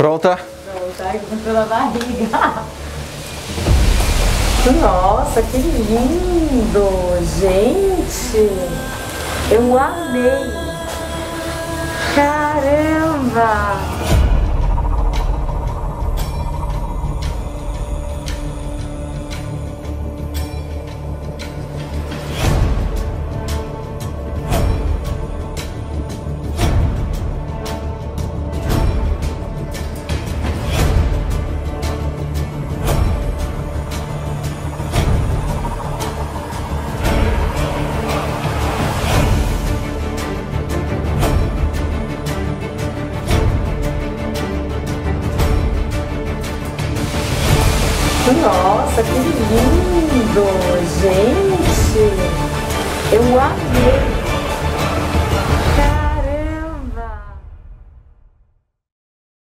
Pronta? Pronto, ai, pela barriga. Nossa, que lindo, gente. Eu amei. Caramba. Nossa, que lindo, gente. Eu amei.